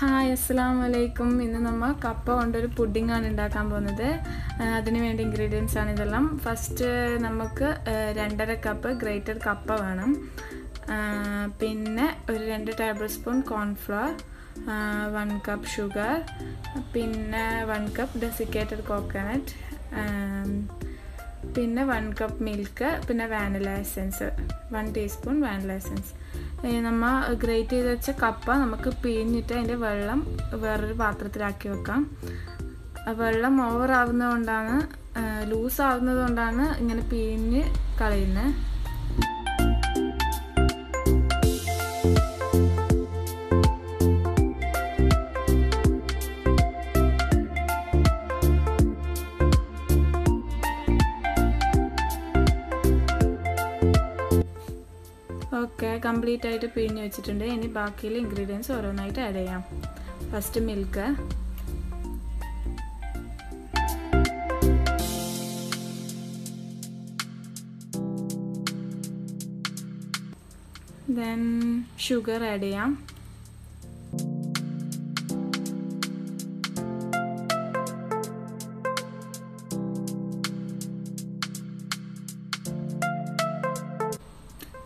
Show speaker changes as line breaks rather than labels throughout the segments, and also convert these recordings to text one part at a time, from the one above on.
Hi അസ്സാം വലൈക്കും ഇന്ന് നമ്മൾ കപ്പ കൊണ്ടൊരു പുഡിംഗ് ആണ് ഉണ്ടാക്കാൻ പോകുന്നത് അതിന് വേണ്ടി ഇൻഗ്രീഡിയൻസ് ആണ് ഇതെല്ലാം. ഫസ്റ്റ് നമുക്ക് രണ്ടര കപ്പ് ഗ്രേറ്റഡ് കപ്പ വേണം. പിന്നെ ഒരു രണ്ട് table spoon cornflour one cup sugar പിന്നെ വൺ കപ്പ് ഡെസിക്കേറ്റഡ് കോക്കനട്ട് പിന്നെ വൺ കപ്പ് മിൽക്ക് പിന്നെ vanilla essence one teaspoon vanilla essence നമ്മൾ ഗ്രേറ്റ് ചെയ്ത് വെച്ച കപ്പ നമുക്ക് പിഴിഞ്ഞിട്ട് അതിന്റെ വെള്ളം വേറൊരു പാത്രത്തിലാക്കി വെക്കാം. വെള്ളം ഓവർ ആവുന്നതുകൊണ്ടാണ് ലൂസ് ആവുന്നത് കൊണ്ടാണ് ഇങ്ങനെ പിഴിഞ്ഞ് കളയുന്നത് ഓക്കെ കംപ്ലീറ്റ് ആയിട്ട് പിഴിഞ്ഞ് വെച്ചിട്ടുണ്ട്. ഇനി ബാക്കിയുള്ള ഇൻഗ്രീഡിയൻസ് ഓരോന്നായിട്ട് ആഡ് ചെയ്യാം. First milk then sugar add ചെയ്യാം.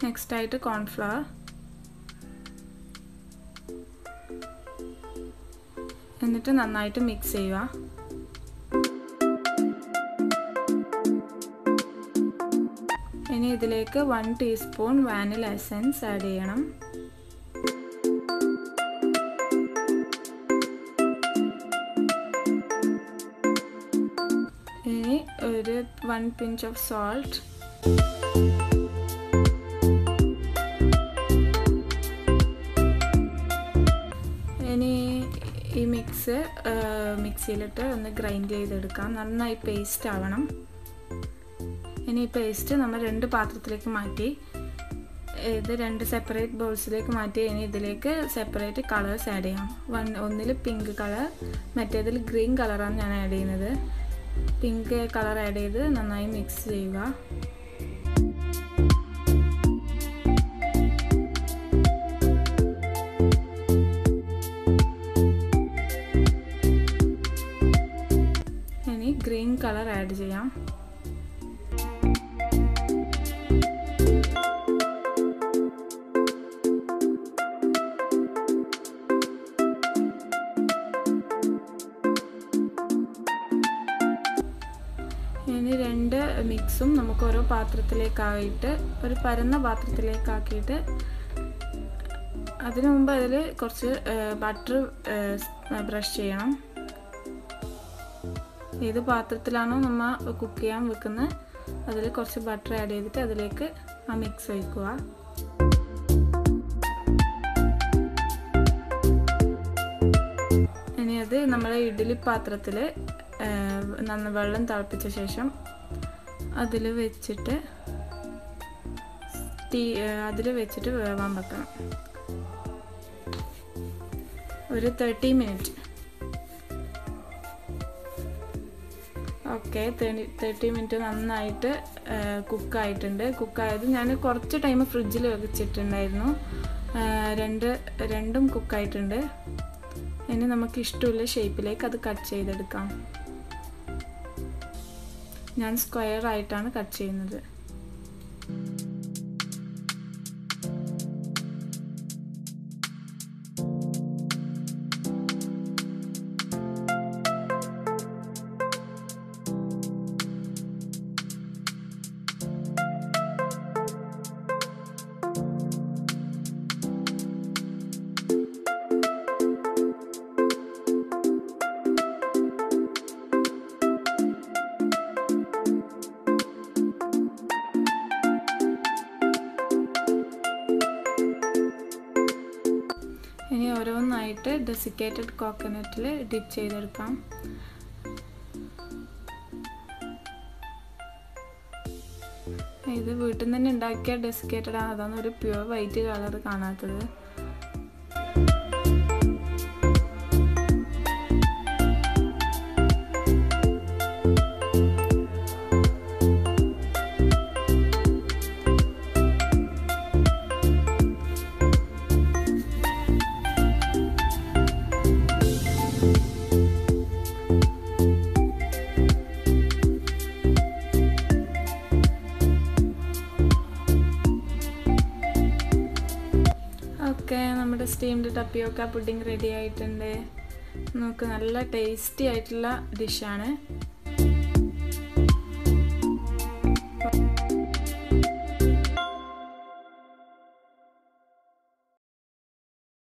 നെക്സ്റ്റ് ആയിട്ട് കോൺഫ്ലവർ എന്നിട്ട് നന്നായിട്ട് മിക്സ് ചെയ്യുക. ഇനി ഇതിലേക്ക് one teaspoon vanilla essence add ചെയ്യണം. ഇനി ഒരു വൺ പിഞ്ച് ഓഫ് സോൾട്ട് ഇനി ഈ മിക്സ് മിക്സിയിലിട്ട് ഒന്ന് ഗ്രൈൻഡ് ചെയ്തെടുക്കാം. നന്നായി പേസ്റ്റ് ആവണം. ഇനി ഈ പേസ്റ്റ് നമ്മൾ രണ്ട് പാത്രത്തിലേക്ക് മാറ്റി ഇത് രണ്ട് സെപ്പറേറ്റ് ബോൾസിലേക്ക് മാറ്റി ഇനി ഇതിലേക്ക് സെപ്പറേറ്റ് കളേഴ്സ് ആഡ് ചെയ്യാം. വൺ ഒന്നിൽ പിങ്ക് കളർ മറ്റേതിൽ ഗ്രീൻ കളറാണ് ഞാൻ ആഡ് ചെയ്യുന്നത്. പിങ്ക് കളർ ആഡ് ചെയ്ത് നന്നായി മിക്സ് ചെയ്യുക. കളർ ആഡ് ചെയ്യാം. ഇനി രണ്ട് മിക്സും നമുക്ക് ഓരോ പാത്രത്തിലേക്കായിട്ട് ഒരു പരന്ന പാത്രത്തിലേക്കാക്കിയിട്ട് അതിനു മുമ്പ് അതിൽ കുറച്ച് ബട്ടർ ബ്രഷ് ചെയ്യണം. ഏത് പാത്രത്തിലാണോ നമ്മൾ കുക്ക് ചെയ്യാൻ വെക്കുന്നത് അതിൽ കുറച്ച് ബട്ടർ ആഡ് ചെയ്തിട്ട് അതിലേക്ക് ആ മിക്സ് ഒഴിക്കുക. ഇനി അത് നമ്മളെ ഇഡ്ഡലി പാത്രത്തിൽ നന്ന വെള്ളം തിളപ്പിച്ച ശേഷം അതിൽ വെച്ചിട്ട് തീ അതിൽ വെച്ചിട്ട് വേവാൻ വെക്കണം. ഒരു thirty minute okay thirty minute നന്നായിട്ട് കുക്കായിട്ടുണ്ട്. കുക്കായത് ഞാൻ കുറച്ച് ടൈം ഫ്രിഡ്ജിൽ വെച്ചിട്ടുണ്ടായിരുന്നു. രണ്ട് രണ്ടും കുക്കായിട്ടുണ്ട്. ഇനി നമുക്ക് ഇഷ്ടമുള്ള ഷേപ്പിലേക്ക് അത് കട്ട് ചെയ്തെടുക്കാം. ഞാൻ സ്ക്വയർ ആയിട്ടാണ് കട്ട് ചെയ്യുന്നത്. ഇനി ഓരോന്നായിട്ട് ഡെസിക്കേറ്റഡ് കോക്കനട്ടിൽ ഡിപ്പ് ചെയ്തെടുക്കാം. ഇത് വീട്ടിൽ നിന്ന് തന്നെ ഉണ്ടാക്കിയ ഡെസിക്കേറ്റഡ് ആണ്. അതാണ് ഒരു പ്യുവർ വൈറ്റ് കളർ കാണാത്തത്. ഓക്കെ നമ്മുടെ സ്റ്റീംഡ് ടപ്പിയോക്ക പുഡിംഗ് റെഡി ആയിട്ടുണ്ട്. നമുക്ക് നല്ല ടേസ്റ്റി ആയിട്ടുള്ള ഡിഷാണ്